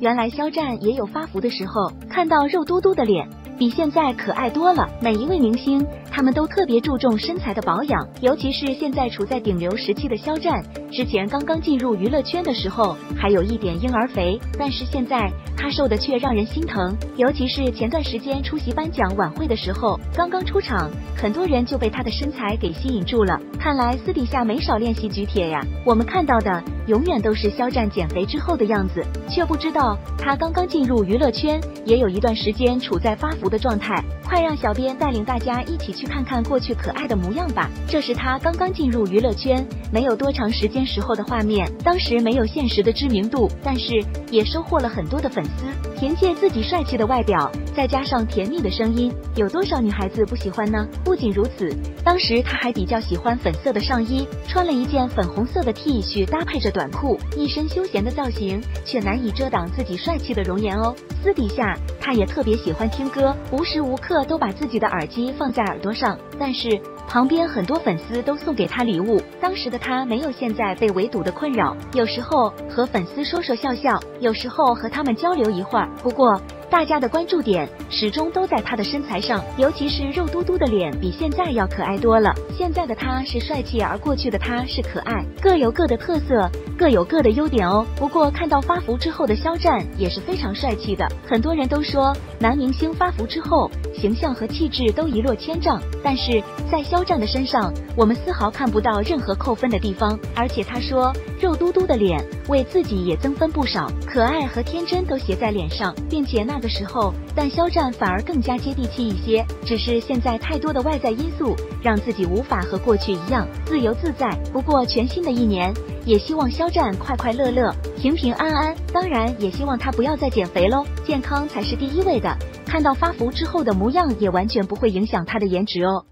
原来肖战也有发福的时候，看到肉嘟嘟的脸。比现在可爱多了。每一位明星，他们都特别注重身材的保养，尤其是现在处在顶流时期的肖战。之前刚刚进入娱乐圈的时候，还有一点婴儿肥，但是现在他瘦的却让人心疼。尤其是前段时间出席颁奖晚会的时候，刚刚出场，很多人就被他的身材给吸引住了。看来私底下没少练习举铁呀。我们看到的永远都是肖战减肥之后的样子，却不知道他刚刚进入娱乐圈，也有一段时间处在发福。的状态，快让小编带领大家一起去看看过去可爱的模样吧。这是他刚刚进入娱乐圈没有多长时间时候的画面，当时没有现实的知名度，但是也收获了很多的粉丝。凭借自己帅气的外表，再加上甜蜜的声音，有多少女孩子不喜欢呢？不仅如此，当时他还比较喜欢粉色的上衣，穿了一件粉红色的 T 恤，搭配着短裤，一身休闲的造型，却难以遮挡自己帅气的容颜哦。私底下，他也特别喜欢听歌，无时无刻都把自己的耳机放在耳朵上。但是旁边很多粉丝都送给他礼物，当时的他没有现在被围堵的困扰，有时候和粉丝说说笑笑，有时候和他们交流一会儿。不过。大家的关注点始终都在他的身材上，尤其是肉嘟嘟的脸，比现在要可爱多了。现在的他是帅气，而过去的他是可爱，各有各的特色，各有各的优点哦。不过看到发福之后的肖战也是非常帅气的，很多人都说男明星发福之后形象和气质都一落千丈，但是在肖战的身上，我们丝毫看不到任何扣分的地方。而且他说肉嘟嘟的脸为自己也增分不少，可爱和天真都写在脸上，并且那。个时候，但肖战反而更加接地气一些。只是现在太多的外在因素，让自己无法和过去一样自由自在。不过全新的一年，也希望肖战快快乐乐、平平安安。当然，也希望他不要再减肥喽，健康才是第一位的。看到发福之后的模样，也完全不会影响他的颜值哦。